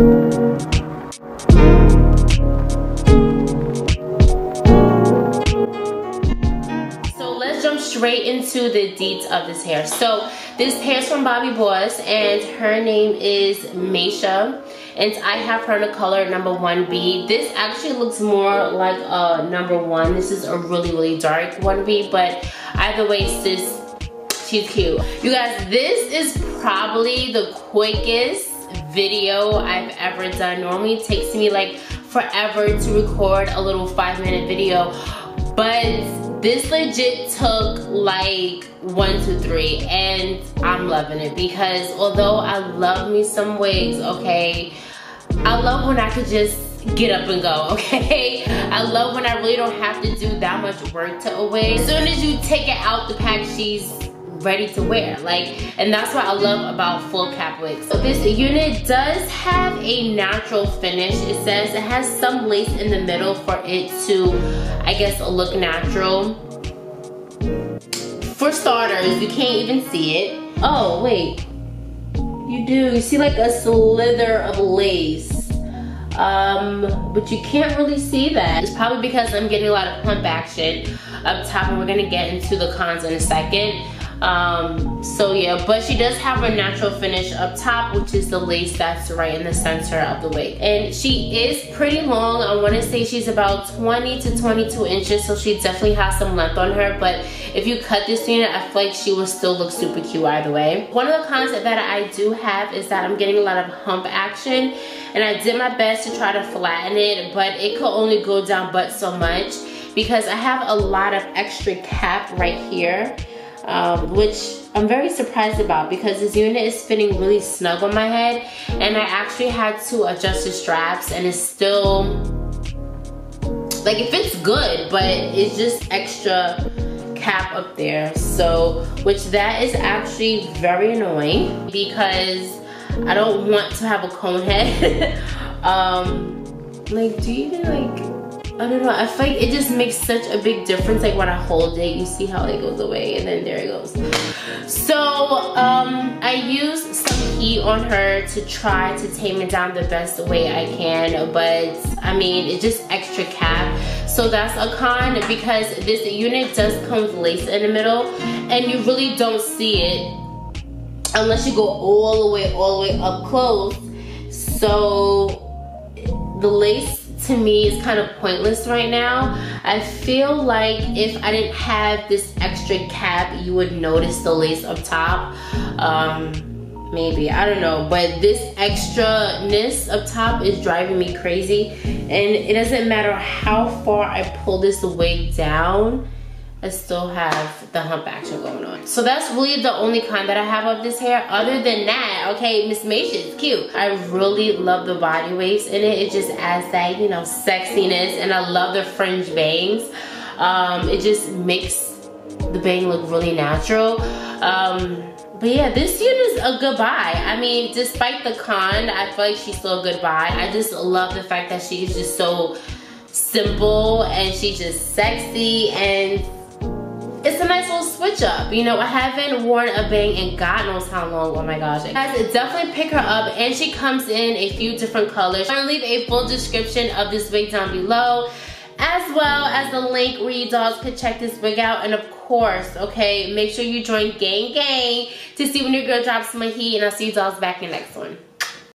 So let's jump straight into the deets of this hair. So this hair is from Bobbi Boss and her name is Maisha and I have her in color number 1B. This actually looks more like a number 1. This is a really, really dark 1B, but either way, sis, she's cute. You guys, this is probably the quickest video I've ever done. Normally it takes me like forever to record a little five minute video, but this legit took like one, two, three, and I'm loving it because although I love me some wigs, okay, I love when I could just get up and go, okay? I love when I really don't have to do that much work to a wig. As soon as you take it out the pack, she's ready to wear. Like, and that's what I love about full cap wigs. So this unit does have a natural finish. It says it has some lace in the middle for it to, I guess, look natural. For starters, you can't even see it. Oh, wait. You do, you see like a slither of lace. Um, but you can't really see that. It's probably because I'm getting a lot of pump action up top and we're gonna get into the cons in a second. Um, so yeah, but she does have a natural finish up top, which is the lace that's right in the center of the wig. And she is pretty long. I wanna say she's about 20 to 22 inches, so she definitely has some length on her. But if you cut this unit, I feel like she will still look super cute either way. One of the cons that I do have is that I'm getting a lot of hump action and I did my best to try to flatten it, but it could only go down but so much because I have a lot of extra cap right here um, which I'm very surprised about because this unit is fitting really snug on my head and I actually had to adjust the straps and it's still, like it fits good, but it's just extra cap up there. So, which that is actually very annoying because I don't want to have a cone head. um, like, do you even like, I don't know, I feel like it just makes such a big difference. Like when I hold it, you see how it goes away and then there it goes. So um, I used some heat on her to try to tame it down the best way I can. But I mean, it's just extra cap. So that's a con because this unit does come with lace in the middle and you really don't see it unless you go all the way, all the way up close. So the lace to me is kind of pointless right now. I feel like if I didn't have this extra cap, you would notice the lace up top. Um, maybe, I don't know. But this extra-ness up top is driving me crazy. And it doesn't matter how far I pull this wig down, I still have the hump action going on. So that's really the only kind that I have of this hair. Other than that, okay, Miss Maisha is cute. I really love the body waves in it. It just adds that, you know, sexiness and I love the fringe bangs. Um, it just makes the bang look really natural. Um, but yeah, this unit is a good buy. I mean, despite the con, I feel like she's still a good buy. I just love the fact that she is just so simple and she's just sexy and it's a nice little switch up. You know, I haven't worn a bang in God knows how long. Oh my gosh. Guys, definitely pick her up and she comes in a few different colors. I'm gonna leave a full description of this wig down below as well as the link where you dolls could check this wig out and of course okay make sure you join gang gang to see when your girl drops my heat and i'll see you dolls back in the next one